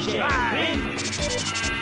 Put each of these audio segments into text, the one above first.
DJ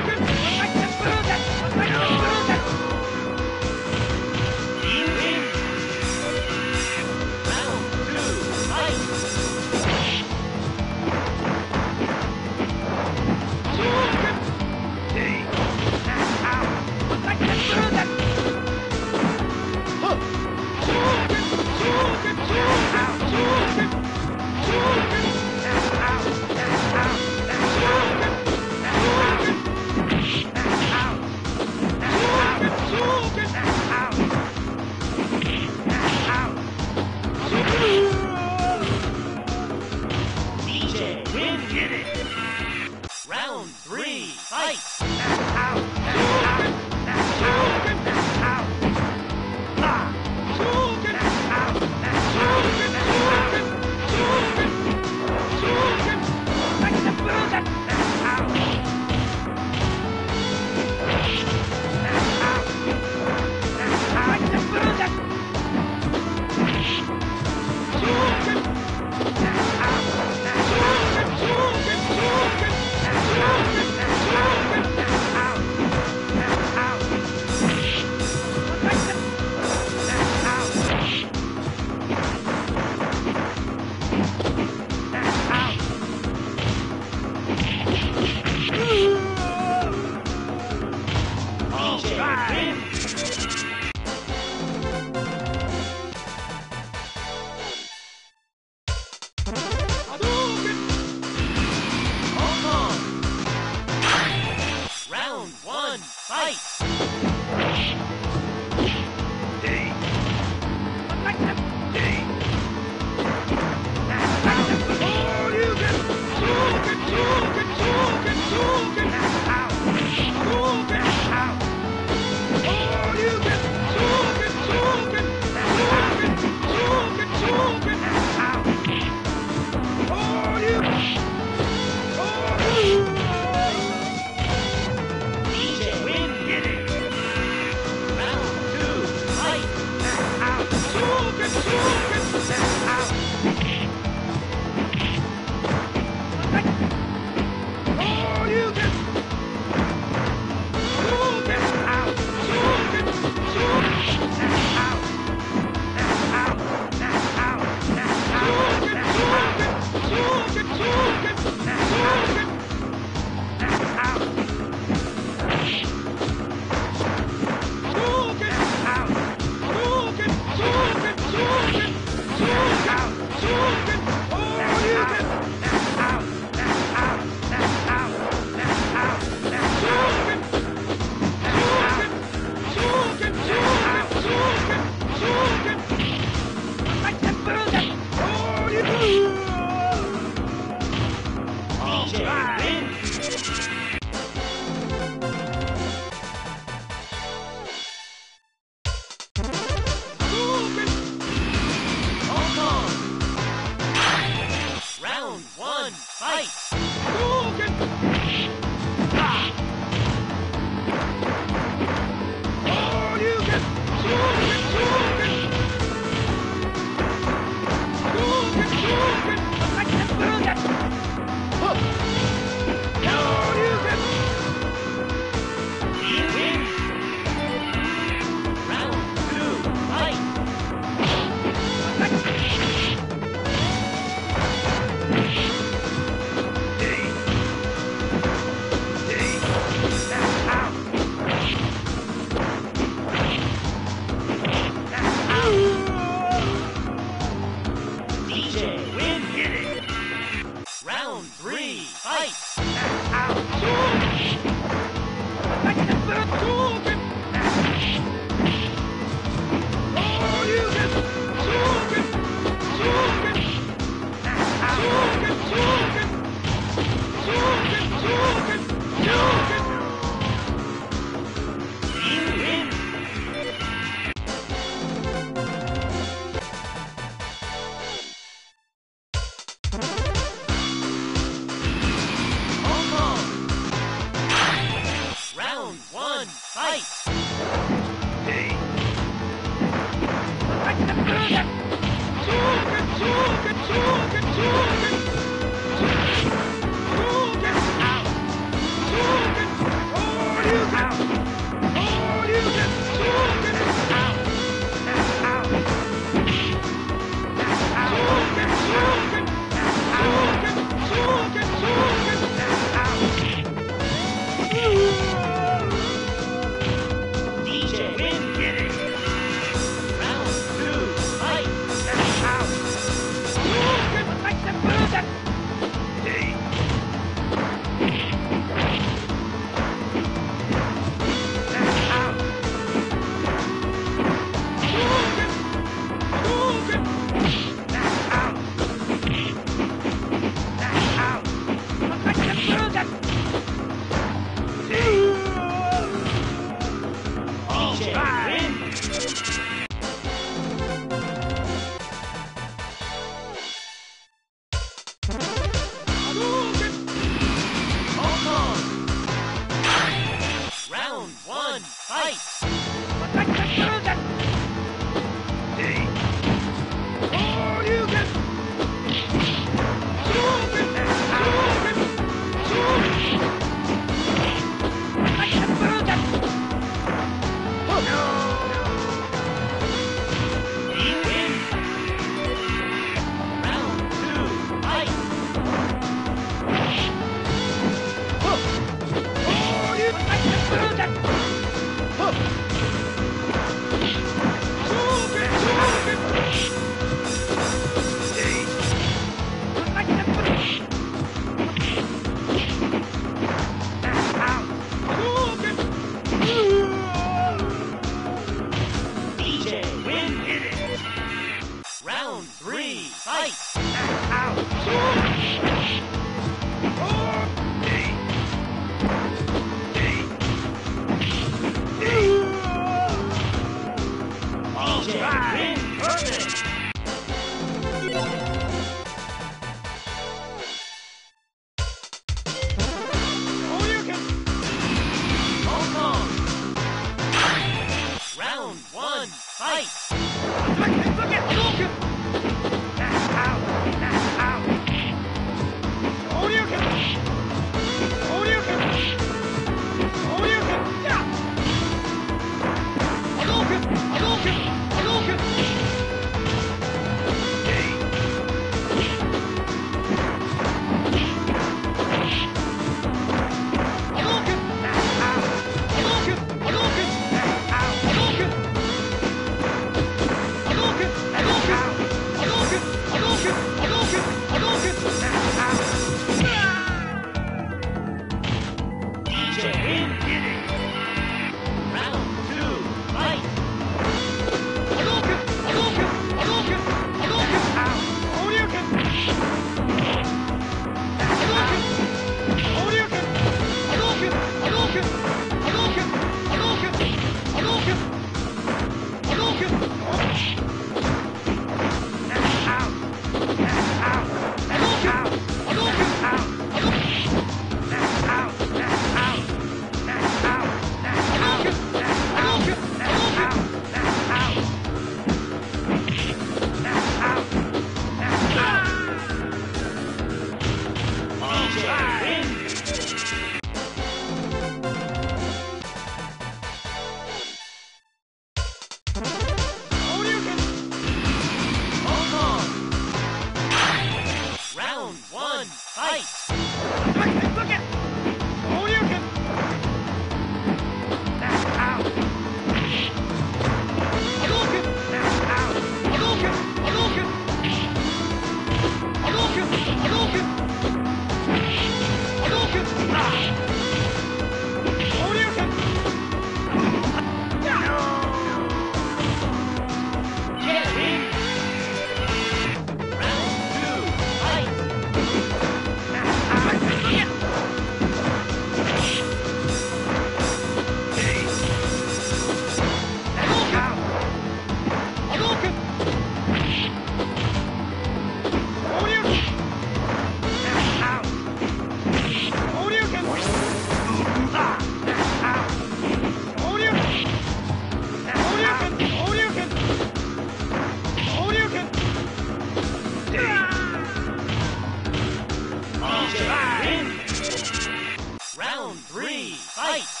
DJ